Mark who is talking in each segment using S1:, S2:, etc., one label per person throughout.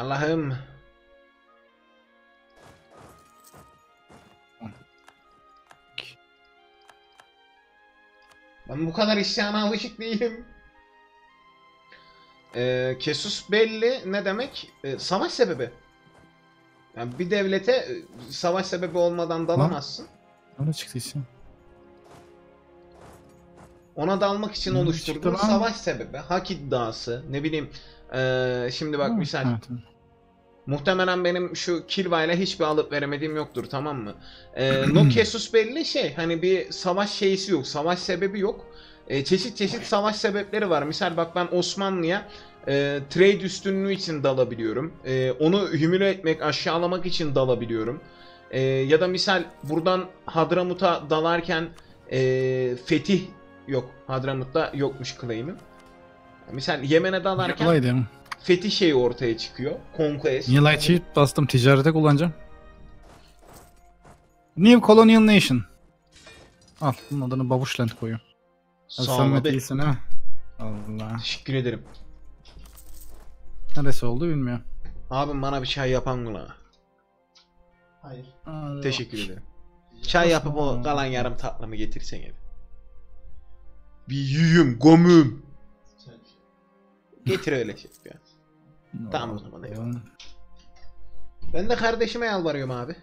S1: Allah'ım. Ben bu kadar isyana alışık değilim. Ee, kesus belli ne demek? Ee, savaş sebebi. Yani bir devlete e, savaş sebebi olmadan dalamazsın.
S2: Öyle çıktı.
S1: Ona dalmak için
S2: Hmm,
S1: oluşturduğun
S2: çıktı lan.
S1: savaş sebebi, hak iddiası, ne bileyim. Ee, şimdi bak misal
S2: evet.
S1: Muhtemelen benim şu Kilva ile hiçbir alıp veremediğim yoktur tamam mı? Ee, no Kesus belli şey hani bir savaş şeysi yok, savaş sebebi yok. Ee, çeşit çeşit savaş sebepleri var. Misal bak ben Osmanlı'ya e, trade üstünlüğü için dalabiliyorum. E, onu hümüle etmek, aşağılamak için dalabiliyorum. E, ya da misal buradan Hadramut'a dalarken e, fetih yok. Hadramut'ta yokmuş claim'im. Misal Yemen'e dalarken
S2: Kolaydı.
S1: fetih şeyi ortaya çıkıyor. Conquest.
S2: Niye light shift bastım ticarete kullanacağım. New Colonial Nation. Al bunun adını Babuşland koyuyorum.
S1: Sağ ol
S2: Samet
S1: abi.
S2: iyisin ha. Allah.
S1: Teşekkür ederim.
S2: Neresi oldu bilmiyorum.
S1: Abim bana bir çay yapan mı?
S3: Hayır.
S1: Teşekkür ederim. Çay yapıp o kalan yarım tatlımı getirsen ev. Bir yiyeyim, gömüm. Getir öyle şey ya.
S2: bak.
S1: Tamam o zaman, eyvallah. Ben de kardeşime yalvarıyorum abi.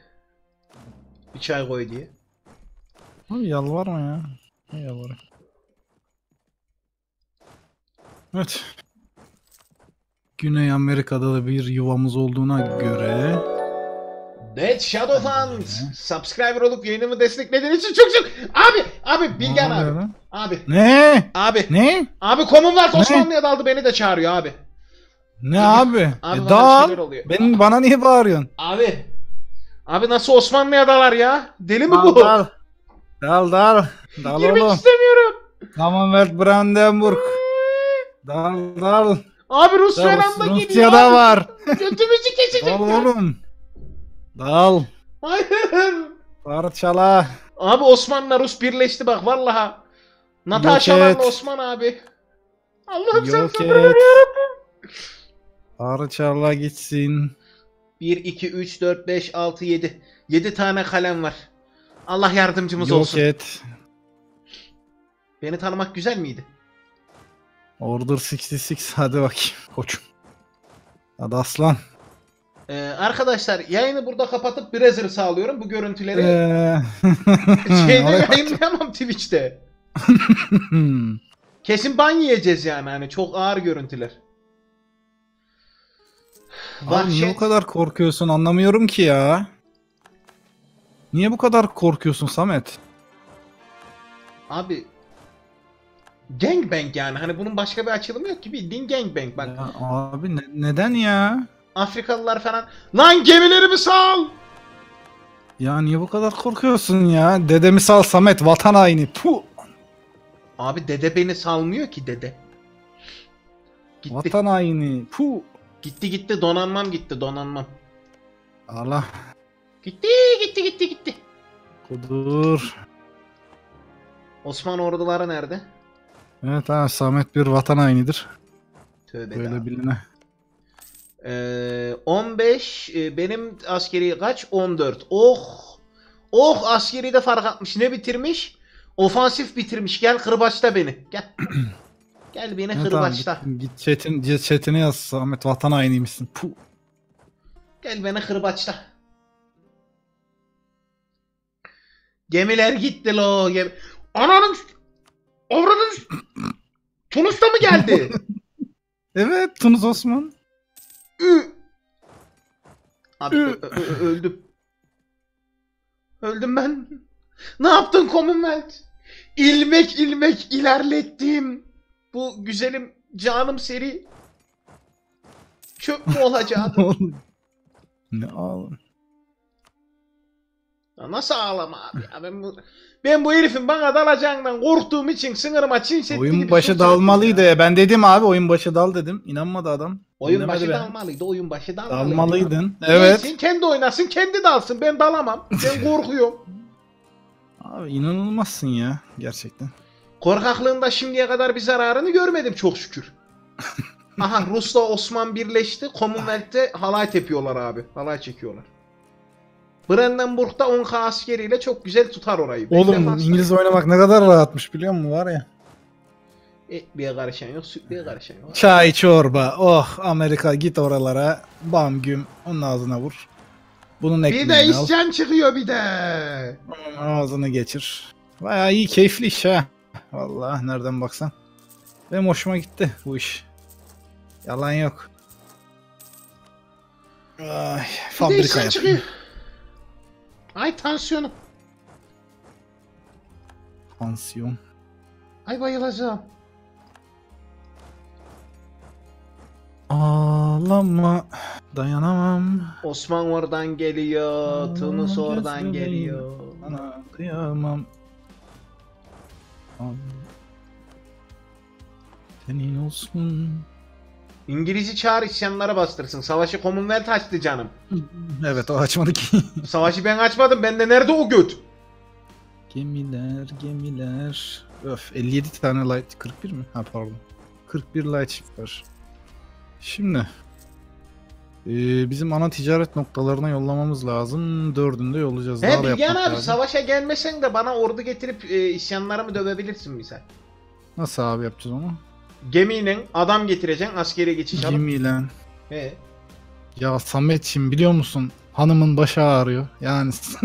S1: Bir çay koy diye.
S2: Abi yalvarma ya. Ne yalvarayım. Evet. Güney Amerika'da da bir yuvamız olduğuna göre
S1: Dead Shadowfund. Subscriber olup yayınımı desteklediğin için çok çok. Abi, abi Bilgen abi.
S2: lan?
S1: Abi,
S2: Ne?
S1: abi.
S2: Ne?
S1: Abi
S2: Ne?
S1: Osmanlı'ya daldı beni de çağırıyor abi.
S2: Ne abi?
S1: Abi
S2: e,
S1: oluyor.
S2: Benim bana niye bağırıyorsun?
S1: Abi. Abi nasıl Osmanlı'ya dalar ya? Deli mi
S2: Dal
S1: bu?
S2: dal. Dal dal. Dal
S1: Girmek
S2: oğlum.
S1: istemiyorum.
S2: Commonwealth Brandenburg. Dal dal.
S1: Abi Rus
S2: Dal.
S1: falan da geliyor.
S2: Rusya'da var.
S1: Götümüzü kesecek.
S2: Dal oğlum. Dal.
S1: Hayır.
S2: Parçala.
S1: Abi Osman'la Rus birleşti bak vallaha. Natasha'larla. Osman abi. Allah'ım sen
S2: Yok
S1: sabır
S2: et.
S1: ver yarabbim.
S2: Parçala gitsin.
S1: 1, 2, 3, 4, 5, 6, 7. 7 tane kalem var. Allah yardımcımız
S2: Yok
S1: olsun.
S2: et.
S1: Beni tanımak güzel miydi?
S2: Order 66 hadi bakayım koçum. Hadi aslan.
S1: Ee, arkadaşlar yayını burada kapatıp Brazzer sağlıyorum. Bu görüntüleri
S2: Eee.
S1: şeyde yayınlayamam Twitch'te. Kesin ban yiyeceğiz yani hani çok ağır görüntüler.
S2: Abi niye
S1: Vahşet-
S2: bu kadar korkuyorsun anlamıyorum ki ya. Niye bu kadar korkuyorsun Samet?
S1: Abi Gangbang yani hani bunun başka bir açılımı yok ki bildiğin gangbang bak.
S2: Ya abi ne- neden ya?
S1: Afrikalılar falan lan gemilerimi sal.
S2: Ya niye bu kadar korkuyorsun ya? Dedemi sal Samet vatan haini. Puh.
S1: Abi dede beni salmıyor ki dede. Gitti.
S2: Vatan haini. Puh.
S1: Gitti gitti donanmam gitti donanmam.
S2: Allah.
S1: Gitti gitti gitti gitti.
S2: Kudur.
S1: Osman orduları nerede?
S2: Evet ha Samet bir vatan hainidir.
S1: Tövbe
S2: Böyle biline.
S1: Ee, 15 e, benim askeri kaç? 14. Oh. Oh askeri de fark atmış. Ne bitirmiş? Ofansif bitirmiş. Gel kırbaçta beni. Gel. Gel beni
S2: Evet abi,
S1: kırbaçta.
S2: git, git chat'in, chat'ine yaz Samet vatan hainiymişsin. Puh.
S1: Gel beni kırbaçta. Gemiler gitti lo. Gemi... Ananın Avradın Tunus'ta mı geldi?
S2: Evet Tunus Osman.
S1: Abi öldüm. Öldüm ben. Ne yaptın Commonwealth? İlmek ilmek ilerlettim. Bu güzelim canım seri çöp mü olacak?
S2: ne?
S1: Ya nasıl ağlama abi ya ben bu ben bu herifin bana dalacağından korktuğum için sınırıma çin çekti
S2: Oyun başı dalmalıydı.
S1: ya.
S2: ya. Ben dedim abi oyun başı dal dedim. İnanmadı adam.
S1: Oyun
S2: Dinlemedi
S1: başı
S2: beni.
S1: dalmalıydı. Oyun başı dalmalıydı.
S2: Dalmalıydın. Evet.
S1: Neyse, kendi oynasın kendi dalsın. Ben dalamam. Ben korkuyorum.
S2: Abi inanılmazsın ya gerçekten.
S1: Korkaklığında şimdiye kadar bir zararını görmedim çok şükür. Aha Rus'la Osman birleşti. Commonwealth'te halay tepiyorlar abi. Halay çekiyorlar. Brandenburg'da 10k askeriyle çok güzel tutar orayı.
S2: Oğlum İngiliz oynamak ne kadar rahatmış biliyor musun var ya.
S1: Ekmeğe karışan yok, sütlüye karışan yok.
S2: Çay çorba oh Amerika git oralara bam güm onun ağzına vur. Bunun
S1: Bir de
S2: al.
S1: çıkıyor bir de.
S2: Onun ağzını geçir. Baya iyi keyifli iş ha. Vallahi nereden baksan. Benim hoşuma gitti bu iş. Yalan yok. Ay,
S1: Bir de
S2: fabrika
S1: isyan
S2: yapayım.
S1: çıkıyor. Ay tansiyonum.
S2: Pansiyon.
S1: Ay bayılacağım.
S2: Ağlama dayanamam.
S1: Osman oradan geliyor, Tunus oradan geliyor.
S2: Sana kıyamam. Am- Senin olsun.
S1: İngiliz'i çağır isyanlara bastırsın. Savaşı Commonwealth açtı canım.
S2: Evet o açmadı ki.
S1: Savaşı ben açmadım. Bende nerede o göt?
S2: gemiler gemiler. Öf 57 tane light 41 mi? Ha pardon. 41 light ship var. Şimdi ee, bizim ana ticaret noktalarına yollamamız lazım. Dördünde yollayacağız. Daha
S1: He
S2: da
S1: Bilgehan
S2: yapmak
S1: abi
S2: lazım.
S1: savaşa gelmesen de bana ordu getirip e, isyanlarımı dövebilirsin misal.
S2: Nasıl abi yapacağız onu?
S1: Gemiyle adam getireceksin askeri geçiş alıp.
S2: Gemiyle.
S1: He.
S2: Ya Samet'ciğim biliyor musun? Hanımın başı ağrıyor. Yani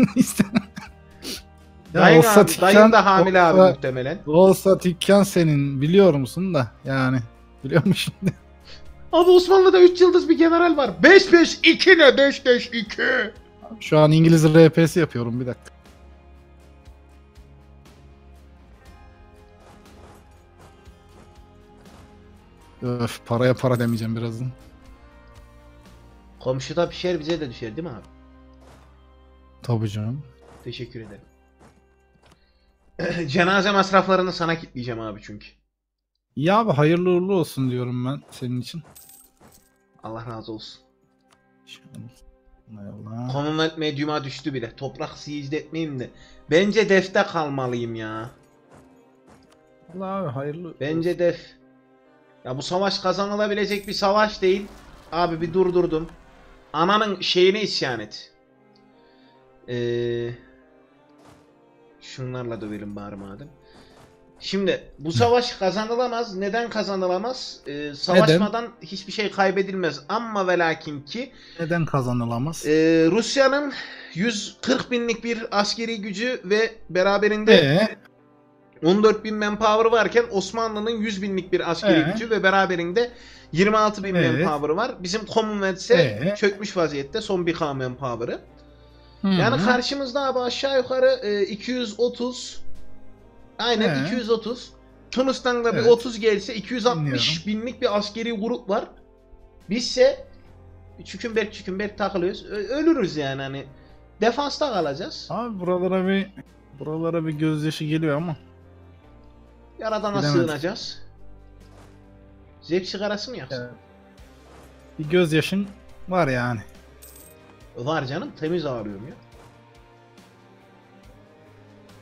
S2: ya
S1: Dayın,
S2: olsa
S1: abi, dayın
S2: dükkan-
S1: da hamile abi
S2: olsa-
S1: muhtemelen.
S2: Olsa dükkan senin biliyor musun da yani biliyor musun?
S1: Abi Osmanlı'da 3 yıldız bir general var. 5-5-2 ne 5-5-2?
S2: Şu an İngiliz RP'si yapıyorum bir dakika. Öf paraya para demeyeceğim birazdan.
S1: Komşuda pişer bize de düşer değil mi abi?
S2: Tabii canım.
S1: Teşekkür ederim. Cenaze masraflarını sana kitleyeceğim abi çünkü.
S2: Ya abi hayırlı uğurlu olsun diyorum ben senin için.
S1: Allah razı olsun.
S2: Allah.
S1: Commonwealth medyuma düştü bile. Toprak siege etmeyeyim de. Bence defte kalmalıyım ya.
S2: Allah abi hayırlı.
S1: Bence def. Ya bu savaş kazanılabilecek bir savaş değil. Abi bir durdurdum. Ananın şeyine isyan et. Ee, şunlarla dövelim bari madem. Şimdi bu savaş kazanılamaz. Neden kazanılamaz? Ee, savaşmadan hiçbir şey kaybedilmez. Ama ve lakin ki
S2: Neden kazanılamaz?
S1: ee, Rusya'nın 140 binlik bir askeri gücü ve beraberinde
S2: Ee,
S1: 14 bin manpower varken Osmanlı'nın 100 binlik bir askeri
S2: Ee?
S1: gücü ve beraberinde 26 bin
S2: Evet.
S1: manpower var. Bizim Commonwealth ise
S2: Ee?
S1: çökmüş vaziyette son bir K manpower'ı.
S2: hı
S1: Yani karşımızda abi aşağı yukarı e, 230 aynen
S2: Ee?
S1: 230 Tunus'tan da bir
S2: Evet.
S1: 30 gelse 260 binlik bir askeri grup var. Bizse çükümberk çükümberk takılıyoruz. Ö- ölürüz yani hani. Defansta kalacağız.
S2: Abi buralara bir buralara bir gözyaşı geliyor ama.
S1: Yaradana
S2: Bilemedim.
S1: sığınacağız. Zevk sigarası mı yaksın?
S2: Evet. Bir gözyaşın var yani.
S1: Var canım temiz ağrıyorum ya.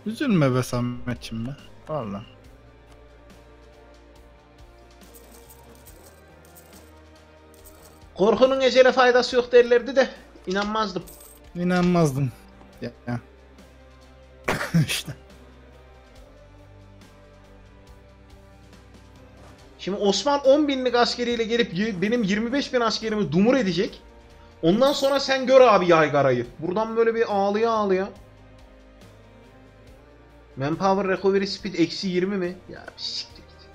S2: Üzülme be Samet'cim be. Valla.
S1: Korkunun ecele faydası yok derlerdi de inanmazdım.
S2: İnanmazdım. Ya. ya. işte.
S1: Şimdi Osman 10 binlik askeriyle gelip benim 25 bin askerimi dumur edecek. Ondan sonra sen gör abi yaygarayı. Buradan böyle bir ağlıya ağlıya. Manpower recovery speed eksi 20 mi? Ya bir siktir git.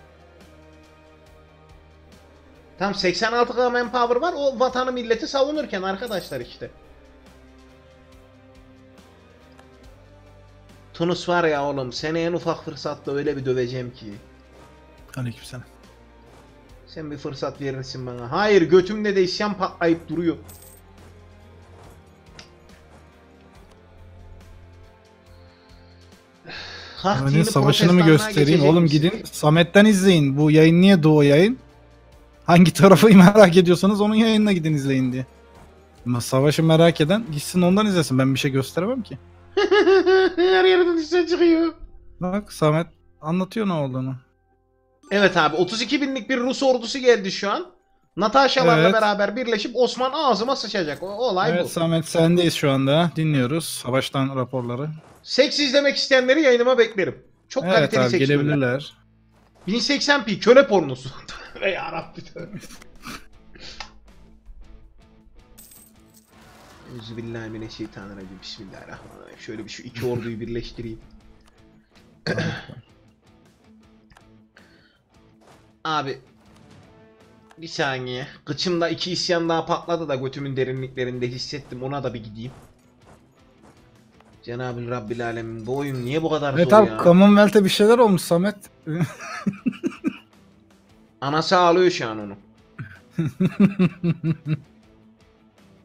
S1: Tam 86k manpower var o vatanı milleti savunurken arkadaşlar işte. Tunus var ya oğlum seni en ufak fırsatta öyle bir döveceğim ki.
S2: Aleykümselam.
S1: Sen bir fırsat verirsin bana. Hayır götümde de isyan patlayıp duruyor.
S2: Hani
S1: dini
S2: savaşını mı göstereyim? Oğlum gidin Samet'ten izleyin. Bu yayın niye Doğu yayın? Hangi tarafı merak ediyorsanız onun yayınına gidin izleyin diye. Ama savaşı merak eden gitsin ondan izlesin. Ben bir şey gösteremem ki.
S1: Her yerden isyan çıkıyor.
S2: Bak Samet anlatıyor ne olduğunu.
S1: Evet abi 32 binlik bir Rus ordusu geldi şu an. Natasha'larla
S2: Evet.
S1: beraber birleşip Osman ağzıma sıçacak. O, olay
S2: Evet
S1: bu.
S2: Samet sendeyiz şu anda. Dinliyoruz savaştan raporları.
S1: Seks izlemek isteyenleri yayınıma beklerim. Çok
S2: Evet
S1: kaliteli
S2: abi
S1: seks
S2: gelebilirler.
S1: 1080p köle pornosu. Ve yarabbi tövbe. Euzubillahimineşşeytanirracim. Bismillahirrahmanirrahim. Şöyle bir şu iki orduyu birleştireyim. Abi bir saniye. Kıçımda iki isyan daha patladı da götümün derinliklerinde hissettim. Ona da bir gideyim. Cenab-ı Rabbil Alemin bu oyun niye bu kadar
S2: Evet
S1: zor
S2: abi
S1: ya?
S2: Commonwealth'e bir şeyler olmuş Samet.
S1: Anası ağlıyor şu an onu.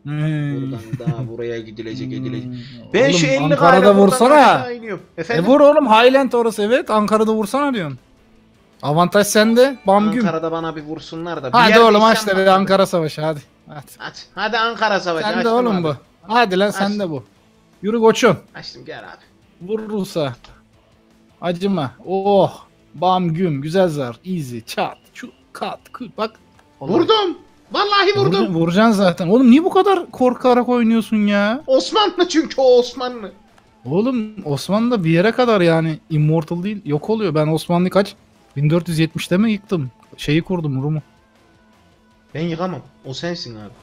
S2: Hmm.
S1: Buradan daha buraya gidilecek edilecek.
S2: Hmm.
S1: Ben
S2: Oğlum,
S1: şu 50
S2: Ankara'da vursana. E vur oğlum Highland orası evet. Ankara'da vursana diyorsun. Avantaj sende. Bam güm.
S1: Ankara'da bana bir vursunlar da. bir
S2: Hadi
S1: yerde
S2: oğlum aç da bir. Ankara savaşı hadi. Hadi.
S1: Hadi, hadi Ankara savaşı.
S2: Sen de
S1: açtım
S2: oğlum
S1: abi.
S2: bu. Hadi lan sen de bu. Yürü koçum.
S1: Açtım gel abi.
S2: Vur Rus'a. Acıma. Oh. Bam güm. Güzel zar. Easy. Çat. Şu kat. Kut. Bak.
S1: Vurdum. Vallahi vurdum.
S2: Vuracaksın, vuracaksın zaten. Oğlum niye bu kadar korkarak oynuyorsun ya?
S1: Osmanlı çünkü o Osmanlı.
S2: Oğlum Osmanlı da bir yere kadar yani immortal değil. Yok oluyor. Ben Osmanlı kaç? 1470'te mi yıktım? Şeyi kurdum Rum'u.
S1: Ben yıkamam. O sensin abi.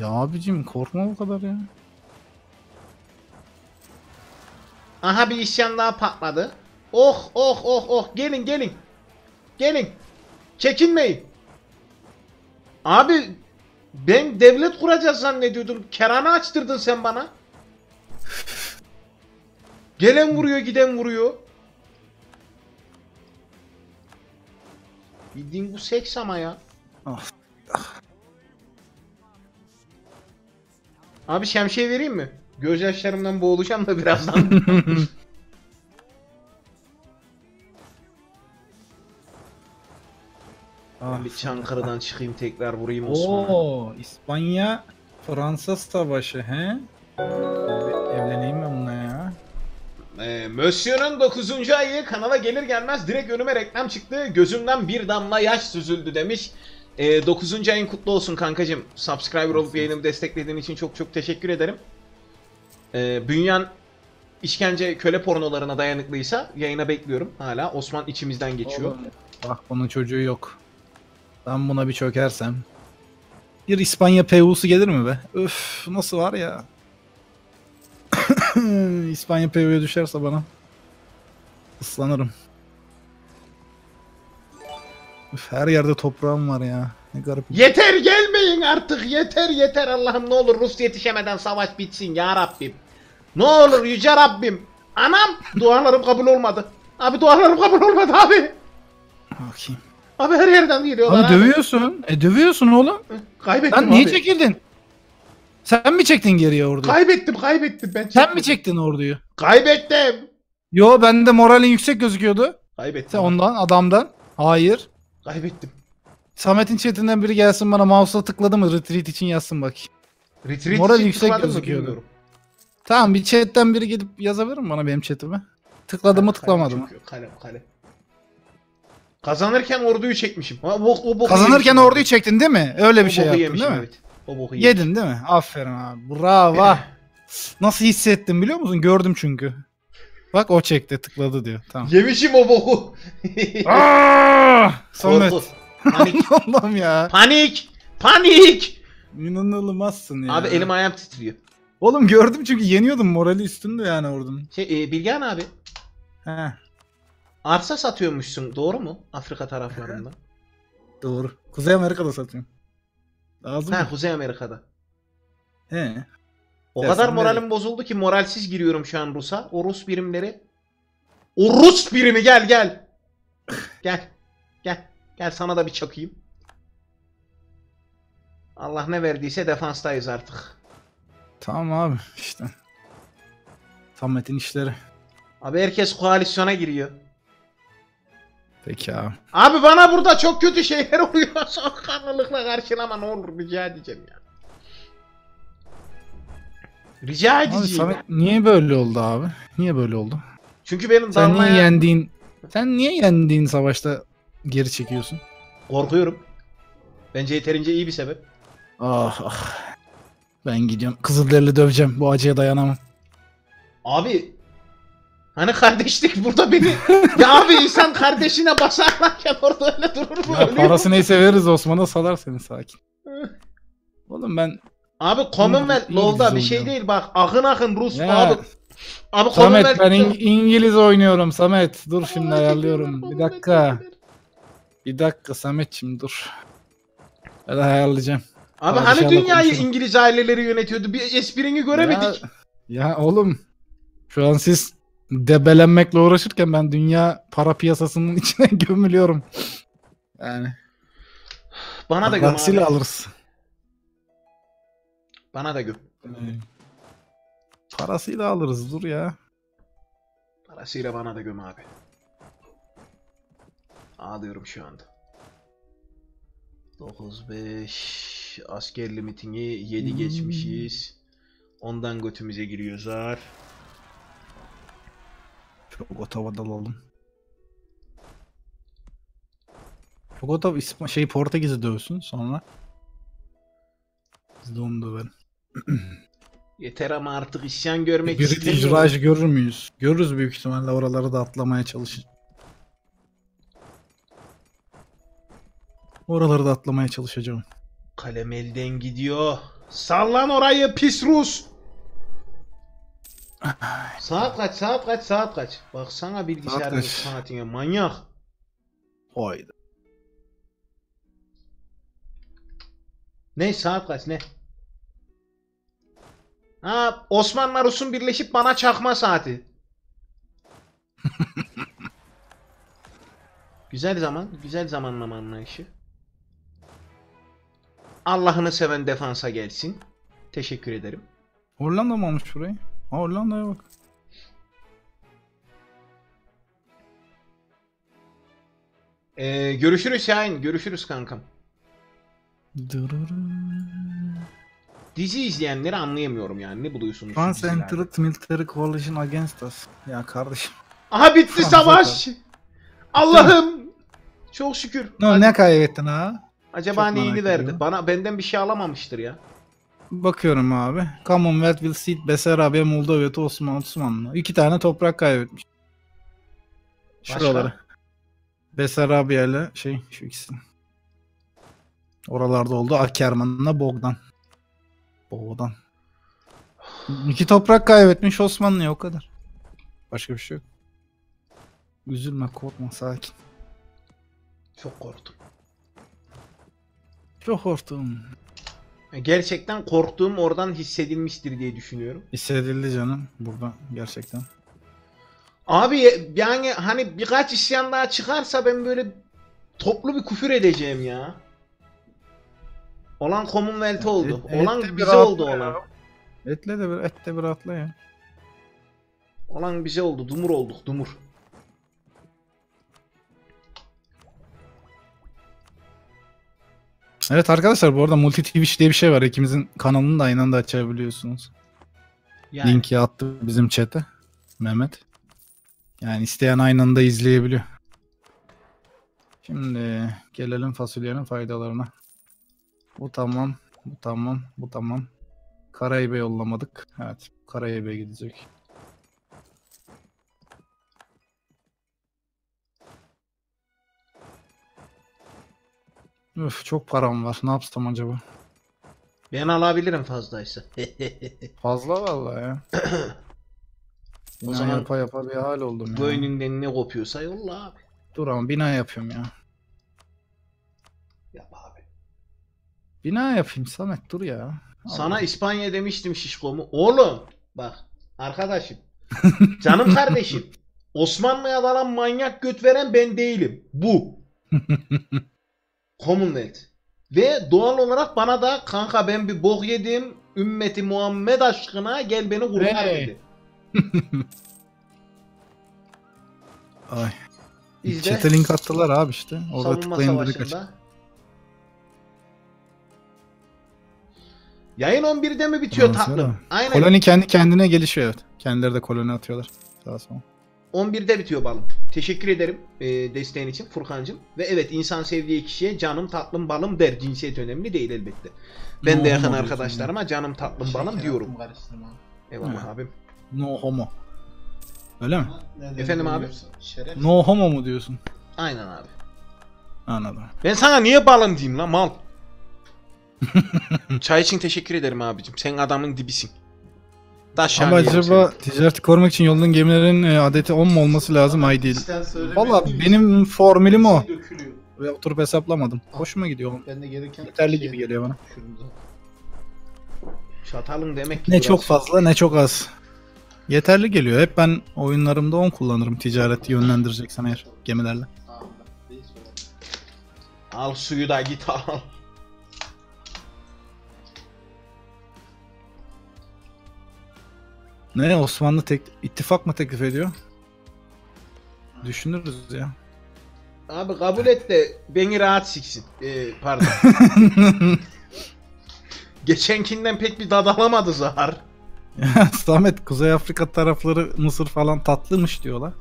S2: Ya abicim korkma bu kadar ya.
S1: Aha bir isyan daha patladı. Oh oh oh oh gelin gelin. Gelin. Çekinmeyin. Abi ben devlet kuracağız zannediyordum. Kerane açtırdın sen bana. Gelen vuruyor giden vuruyor. Bildiğin bu seks ama ya.
S2: Ah.
S1: Abi şemsiye vereyim mi? Gözyaşlarımdan boğulacağım da birazdan.
S2: Ah.
S1: Ben bir Çankırı'dan çıkayım tekrar vurayım Osman'a.
S2: Oo, İspanya Fransa savaşı he? Evleneyim ya.
S1: Ee, Monsieur'un 9. ayı kanala gelir gelmez direkt önüme reklam çıktı. Gözümden bir damla yaş süzüldü demiş. Ee, 9. ayın kutlu olsun kankacım. Subscriber olup yayınımı desteklediğin için çok çok teşekkür ederim. Ee, bünyan işkence köle pornolarına dayanıklıysa yayına bekliyorum. Hala Osman içimizden geçiyor.
S2: Oğlum, Bak bunun çocuğu yok. Ben buna bir çökersem. Bir İspanya PU'su gelir mi be? Öf nasıl var ya. İspanya PU'ya düşerse bana. ıslanırım. Üf, her yerde toprağım var ya. Ne garip.
S1: Yeter gelmeyin artık yeter yeter Allah'ım ne olur Rus yetişemeden savaş bitsin ya Rabbim. Ne olur yüce Rabbim. Anam dualarım kabul olmadı. Abi dualarım kabul olmadı abi.
S2: Bakayım.
S1: Abi her yerden geliyorlar
S2: Abi dövüyorsun. E dövüyorsun oğlum.
S1: Kaybettim
S2: Lan niye
S1: abi.
S2: çekildin? Sen mi çektin geriye orduyu?
S1: Kaybettim kaybettim ben.
S2: Sen mi çektin orduyu?
S1: Kaybettim.
S2: Yo bende moralin yüksek gözüküyordu.
S1: Kaybettim.
S2: Sen ondan adamdan. Hayır.
S1: Kaybettim.
S2: Samet'in chatinden biri gelsin bana mouse'a tıkladı mı retreat için yazsın bak.
S1: Retreat
S2: Moral
S1: için
S2: yüksek
S1: tıkladım mı
S2: gözüküyordu.
S1: bilmiyorum.
S2: Tamam bir chatten biri gidip yazabilir mi bana benim chatime? Tıkladı mı tıklamadı mı?
S1: Kalem Kalem kalem. Kazanırken orduyu çekmişim. Ha, o, o boku
S2: Kazanırken
S1: yemişim
S2: orduyu çektin değil mi? Öyle bir
S1: O
S2: şey
S1: boku
S2: yaptın
S1: yemişim,
S2: değil mi?
S1: Evet. O boku.
S2: Yedin değil mi? Aferin abi. Bravo. Nasıl hissettim biliyor musun? Gördüm çünkü. Bak o çekti tıkladı diyor. Tamam.
S1: Yemişim o boku.
S2: Aaaa! Samet.
S1: Panik.
S2: Allah'ım ya.
S1: Panik. Panik.
S2: İnanılmazsın ya.
S1: Abi elim ayağım titriyor.
S2: Oğlum gördüm çünkü yeniyordum morali üstünde yani ordunun.
S1: Şey, e, Bilgehan abi.
S2: He
S1: Arsa satıyormuşsun. Doğru mu? Afrika taraflarında.
S2: doğru. Kuzey Amerika'da satıyorum. Lazım
S1: ha
S2: mı?
S1: Kuzey Amerika'da.
S2: He.
S1: O
S2: Ya
S1: kadar moralim
S2: nereye-
S1: bozuldu ki moralsiz giriyorum şu an Rus'a. O Rus birimleri. O Rus birimi gel gel. Gel. Gel. Gel sana da bir çakayım. Allah ne verdiyse defanstayız artık.
S2: Tamam abi işte. Samet'in işleri.
S1: Abi herkes koalisyona giriyor.
S2: Peki abi.
S1: Abi bana burada çok kötü şeyler oluyor. Soğukkanlılıkla karşılama ne olur rica edeceğim ya. Rica
S2: Abi
S1: edeceğim.
S2: Samet niye böyle oldu abi? Niye böyle oldu?
S1: Çünkü benim
S2: Sen niye yendiğin sen niye yendiğin savaşta geri çekiyorsun?
S1: korkuyorum. Bence yeterince iyi bir sebep.
S2: Ah ah. Ben gidiyorum. Kızılderili döveceğim. Bu acıya dayanamam.
S1: Abi Hani kardeşlik burada beni ya abi insan kardeşine basarlarken orada öyle durur mu?
S2: Ya
S1: Ölüyor
S2: parası neyse veririz Osman'a salar seni sakin. Oğlum ben
S1: Abi Commonwealth Law'da bir şey değil bak akın akın Rus
S2: Ya.
S1: abi. Abi
S2: Samet ben İng- İngiliz oynuyorum Samet. Dur şimdi ayarlıyorum. Bir dakika. Bir dakika Sametçim dur. Ben ayarlayacağım.
S1: Abi hani
S2: Padişahla
S1: dünyayı
S2: konuşalım.
S1: İngiliz aileleri yönetiyordu. Bir esprini göremedik.
S2: Ya, ya oğlum şu an siz debelenmekle uğraşırken ben dünya para piyasasının içine gömülüyorum. Yani
S1: Bana da göm abi.
S2: parasıyla alırız.
S1: Bana da göm.
S2: Parasıyla alırız dur ya.
S1: Parasıyla bana da göm abi. Ağlıyorum şu anda. 9-5 asker limitini 7
S2: Hmm.
S1: geçmişiz. Ondan götümüze giriyor zar.
S2: Çok otava dalalım. Çok İspa- şey Portekiz'i dövsün sonra. Biz de onu dövelim.
S1: Yeter ama artık isyan görmek
S2: Bir
S1: istemiyorum.
S2: icracı görür müyüz? Görürüz büyük ihtimalle oraları da atlamaya çalışır. Oraları da atlamaya çalışacağım.
S1: Kalem elden gidiyor. Sallan orayı pis Rus. Saat kaç saat kaç saat kaç. Baksana bilgisayarın
S2: kaç?
S1: saatine manyak.
S2: Hayda.
S1: Ne saat kaç ne? Ha Osmanlı Rus'un birleşip bana çakma saati. güzel zaman, güzel zamanlama anlayışı. Allah'ını seven defansa gelsin. Teşekkür ederim.
S2: Hollanda mı almış burayı? Ha Hollanda'ya bak.
S1: Ee, görüşürüz Şahin, görüşürüz kankam. Dizi izleyenleri anlayamıyorum yani. Ne buluyorsunuz?
S2: France entered military coalition against us. Ya kardeşim.
S1: Aha bitti
S2: Fransa
S1: savaş. Allah'ım. Çok şükür.
S2: Ne, ne kaybettin ha?
S1: Acaba
S2: Çok
S1: neyini verdi?
S2: ediyorum.
S1: Bana benden bir şey alamamıştır ya.
S2: Bakıyorum abi. Commonwealth will cede Bessarabya, Moldova, Osmanlı, Osmanlı. İki tane toprak kaybetmiş. Şuraları. Bessarabya ile şey şu ikisi. Oralarda oldu. Akerman'la Bogdan. Bogdan. İki toprak kaybetmiş Osmanlı'ya o kadar. Başka bir şey yok. Üzülme korkma sakin.
S1: Çok korktum.
S2: Çok korktum.
S1: Gerçekten korktuğum oradan hissedilmiştir diye düşünüyorum.
S2: Hissedildi canım burada gerçekten.
S1: Abi yani hani birkaç isyan daha çıkarsa ben böyle toplu bir küfür edeceğim ya. Olan Commonwealth oldu.
S2: Et-
S1: olan
S2: bir
S1: bize oldu olan.
S2: ya. Etle de bir ette bir rahatla ya.
S1: Olan bize oldu. Dumur olduk dumur.
S2: Evet arkadaşlar bu arada Multi Twitch diye bir şey var. İkimizin kanalını da aynı anda açabiliyorsunuz.
S1: Yani
S2: Linki attı bizim chat'e. Mehmet. Yani isteyen aynı anda izleyebiliyor. Şimdi gelelim fasulyenin faydalarına. Bu tamam. Bu tamam. Bu tamam. Karayip'e yollamadık. Evet. Karayip'e gidecek. Üf çok param var. Ne yapsam acaba?
S1: ben alabilirim fazlaysa.
S2: Fazla vallahi ya.
S1: O
S2: bina
S1: zaman
S2: yapa yapa bir hal oldum ya.
S1: Boynundan ne kopuyorsa yolla abi.
S2: Dur ama bina yapıyorum ya.
S1: Yap abi.
S2: Bina yapayım Samet dur ya.
S1: Sana
S2: Allah.
S1: İspanya demiştim şişkomu. Oğlum bak arkadaşım. Canım kardeşim. Osmanlı'ya dalan manyak göt veren ben değilim. Bu. Commonwealth. Ve doğal olarak bana da kanka ben bir bok yedim. Ümmeti Muhammed aşkına gel beni kurtar
S2: Hey.
S1: dedi.
S2: Ay.
S1: Biz de
S2: Chat'e link attılar abi işte. Orada
S1: savunma
S2: tıklayın dedik açık.
S1: savaşında. Yayın 11'de mi bitiyor
S2: Ondan
S1: tatlım? Aynen.
S2: Koloni kendi kendine gelişiyor evet. Kendileri de koloni atıyorlar. Sağa sola.
S1: 11'de bitiyor balım. Teşekkür ederim e, desteğin için Furkancığım. Ve evet insan sevdiği kişiye canım tatlım balım der. Cinsiyet önemli değil elbette. Ben
S2: No
S1: de yakın arkadaşlarıma canım tatlım balım
S3: Şeker
S1: diyorum.
S3: attım, karıştırma.
S1: Eyvallah
S2: Ha.
S1: abim.
S2: No homo. Öyle mi?
S3: Nereden
S1: Efendim abi?
S3: Şeref.
S2: No homo mu diyorsun?
S1: Aynen abi.
S2: Anladım.
S1: Ben sana niye balım diyeyim lan mal? Çay için teşekkür ederim abicim. Sen adamın dibisin. Taş
S2: Ama acaba ticareti korumak için yolladığın gemilerin e, adeti 10 mu olması lazım ay değil. Valla benim formülüm o. Ve oturup hesaplamadım. Hoşuma gidiyor.
S3: Ben de gelirken
S2: Yeterli
S3: şey
S2: gibi geliyor bana.
S1: Çatalın demek ki
S2: Ne çok fazla ne çok az. Yeterli geliyor. Hep ben oyunlarımda 10 kullanırım ticareti yönlendireceksen eğer gemilerle.
S1: Al suyu da git al.
S2: Ne Osmanlı tek ittifak mı teklif ediyor? Düşünürüz ya.
S1: Abi kabul et de beni rahat siksin. Ee, pardon. Geçenkinden pek bir dadalamadı Zahar.
S2: Samet Kuzey Afrika tarafları Mısır falan tatlıymış diyorlar.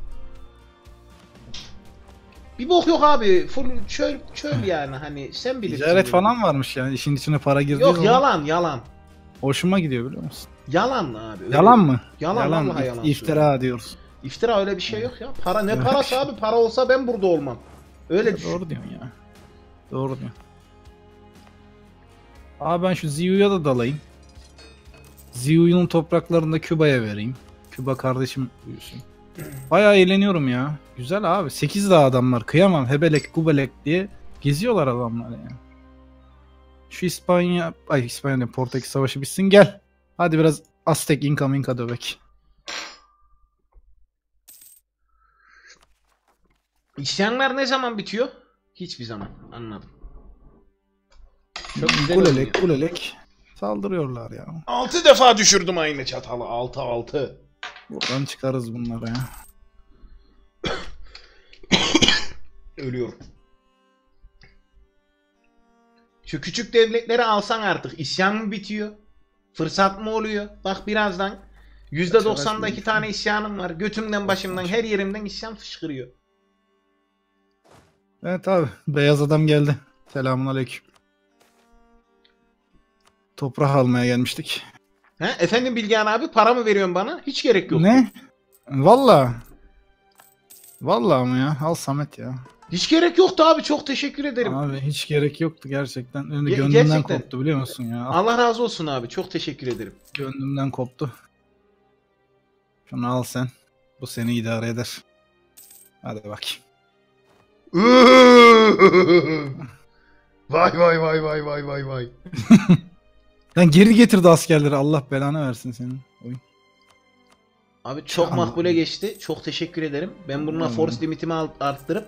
S1: Bir bok yok abi. Full çöl çöl yani hani sen bilirsin.
S2: Ticaret falan varmış yani işin içine para girdi.
S1: Yok yalan yalan.
S2: Hoşuma gidiyor biliyor musun?
S1: Yalan abi. öyle-
S2: Yalan mı?
S1: Yalan, vallahi
S2: if-
S1: yalan.
S2: İftira diyoruz.
S1: İftira öyle bir şey yok ya. Para ne parası abi? Para olsa ben burada olmam. Öyle düşün.
S2: Doğru diyorsun ya. Doğru diyorsun. Abi ben şu Ziyu'ya da dalayım. Ziyu'nun topraklarını da Küba'ya vereyim. Küba kardeşim büyüsün. Bayağı eğleniyorum ya. Güzel abi. 8 daha adamlar. Kıyamam. Hebelek, Kubelek diye geziyorlar adamlar yani. Şu İspanya... Ay İspanya değil, Portekiz savaşı bitsin gel. Hadi biraz Aztek, İnka, Minka dövek.
S1: İsyanlar ne zaman bitiyor? Hiçbir zaman. Anladım. Çok güzel
S2: Kulelek,
S1: oynuyor.
S2: kulelek. Saldırıyorlar ya.
S1: 6 defa düşürdüm aynı çatalı. 6 6.
S2: Buradan çıkarız bunları ya.
S1: Ölüyorum. Şu küçük devletleri alsan artık isyan mı bitiyor? Fırsat mı oluyor? Bak birazdan %90'da iki tane isyanım var. Götümden başımdan her yerimden isyan fışkırıyor.
S2: Evet abi. Beyaz adam geldi. Selamun aleyküm. Toprak almaya gelmiştik.
S1: He? Efendim Bilgehan abi para mı veriyorsun bana? Hiç gerek yok.
S2: Ne? Valla. Valla mı ya? Al Samet ya.
S1: Hiç gerek yoktu abi. Çok teşekkür ederim.
S2: Abi hiç gerek yoktu gerçekten. Önde
S1: Ge-
S2: gönlümden
S1: gerçekten.
S2: koptu biliyor musun ya? Al,
S1: Allah razı olsun abi. Çok teşekkür ederim.
S2: Gönlümden koptu. Şunu al sen. Bu seni idare eder. Hadi bakayım.
S1: vay vay vay vay vay vay vay.
S2: Lan geri getirdi askerleri. Allah belanı versin senin. Oyun.
S1: Abi çok
S2: Tamam.
S1: makbule geçti. Çok teşekkür ederim. Ben bununla
S2: Tamam.
S1: force limitimi arttırıp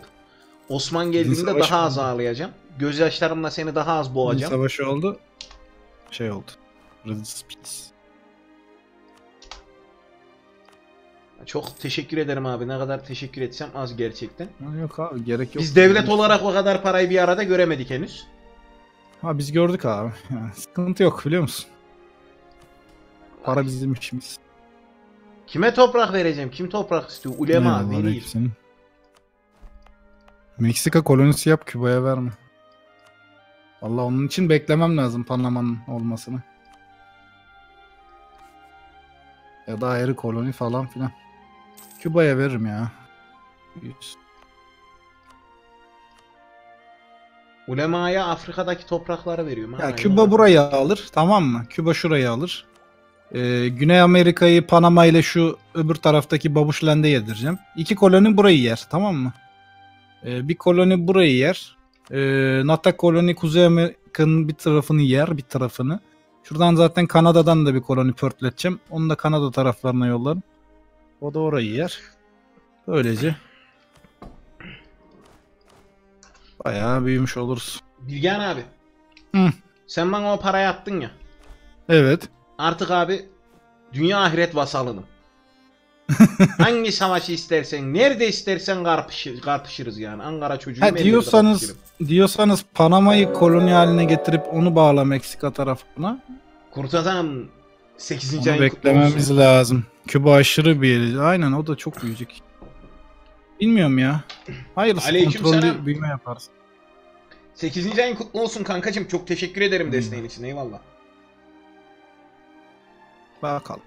S1: Osman
S2: Din
S1: geldiğinde daha az
S2: oldu.
S1: ağlayacağım. Gözyaşlarımla seni daha az boğacağım.
S2: savaşı oldu. Şey oldu.
S1: Çok teşekkür ederim abi. Ne kadar teşekkür etsem az gerçekten.
S2: Yok abi gerek yok.
S1: Biz devlet olarak o kadar parayı bir arada göremedik henüz.
S2: Ha biz gördük abi. Yani sıkıntı yok biliyor musun? Para bizim işimiz.
S1: Kime toprak vereceğim? Kim toprak istiyor? Ulema,
S2: Eyvallah,
S1: veli.
S2: hepsinin. Meksika kolonisi yap Küba'ya verme. Allah onun için beklemem lazım Panama'nın olmasını. Ya da ayrı koloni falan filan. Küba'ya veririm ya. Yüz.
S1: Ulema'ya Afrika'daki toprakları veriyorum.
S2: Ya Küba
S1: öyle.
S2: burayı alır tamam mı? Küba şurayı alır. Ee, Güney Amerika'yı Panama ile şu öbür taraftaki Babuşland'e yedireceğim. İki koloni burayı yer tamam mı? Ee, bir koloni burayı yer. Ee, Nata koloni Kuzey Amerika'nın bir tarafını yer bir tarafını. Şuradan zaten Kanada'dan da bir koloni pörtleteceğim. Onu da Kanada taraflarına yollarım. O da orayı yer. Böylece bayağı büyümüş oluruz.
S1: Bilgehan abi.
S2: Hı.
S1: Sen bana o parayı attın ya.
S2: Evet.
S1: Artık abi dünya ahiret vasalınım. Hangi savaşı istersen, nerede istersen karpışır, karpışırız yani. Ankara çocuğu
S2: Ha, diyorsanız diyorsanız Panama'yı koloni haline getirip onu bağla Meksika tarafına.
S1: Kurtadan 8.
S2: Onu
S1: ayın kutlu
S2: beklememiz lazım. Küba aşırı bir yer. Aynen o da çok büyüyecek. Bilmiyorum ya. Hayırlısı
S1: Aleykümselam.
S2: kontrollü büyüme yaparız.
S1: 8. ayın kutlu olsun kankacım. Çok teşekkür ederim desteğin için. Eyvallah.
S2: Bakalım.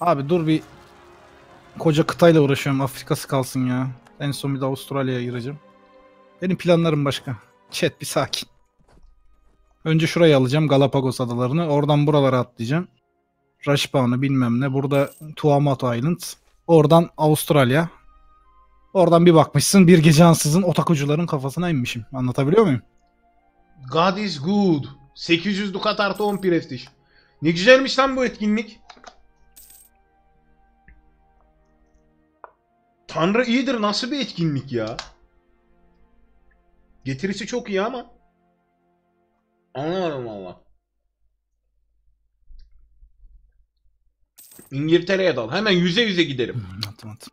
S2: Abi dur bir koca kıtayla uğraşıyorum. Afrika'sı kalsın ya. En son bir de Avustralya'ya gireceğim. Benim planlarım başka. Chat bir sakin. Önce şurayı alacağım Galapagos adalarını. Oradan buralara atlayacağım. Rashbane'ı bilmem ne. Burada Tuamotu Island. Oradan Avustralya. Oradan bir bakmışsın bir gece ansızın otakucuların kafasına inmişim. Anlatabiliyor muyum?
S1: God is good. 800 dukat artı 10 prestij. Ne güzelmiş lan bu etkinlik. Tanrı iyidir nasıl bir etkinlik ya? Getirisi çok iyi ama. Anlamadım valla. İngiltere'ye dal. Hemen yüze yüze giderim.
S2: Hmm, Atım atım.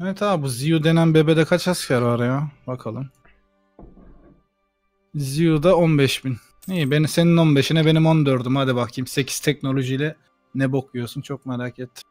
S2: Evet abi bu Ziyu denen bebede kaç asker var ya? Bakalım. Ziyu'da 15.000. İyi beni senin 15'ine benim 14'üm hadi bakayım. 8 teknolojiyle ne bok yiyorsun çok merak ettim.